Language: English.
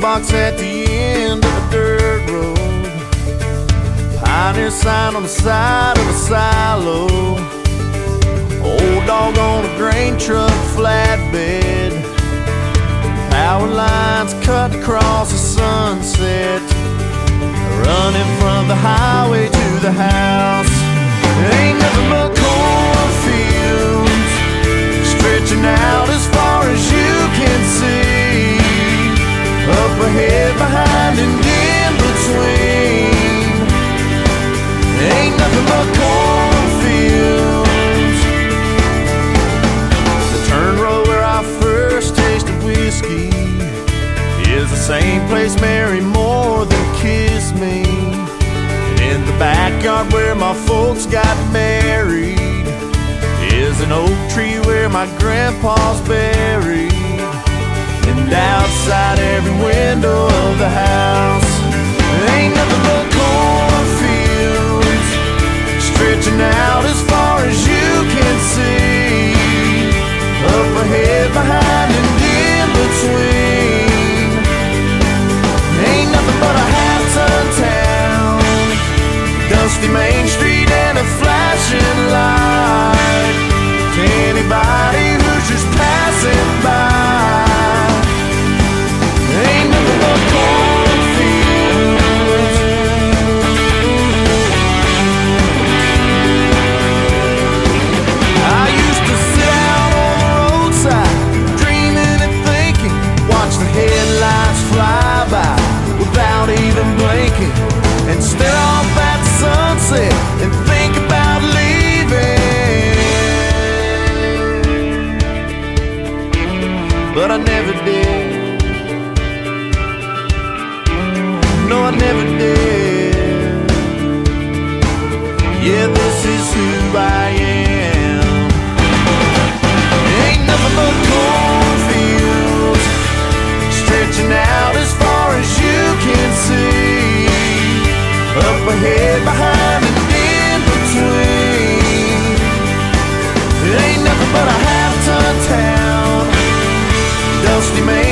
box at the end of a dirt road. Pioneer sign on the side of a silo. Old dog on a grain truck flatbed. Power lines cut across the same place Mary more than kissed me. And in the backyard where my folks got married is an oak tree where my grandpa's buried. And outside every window of the house but I never did. No, I never did. Yeah, this is who. mostly made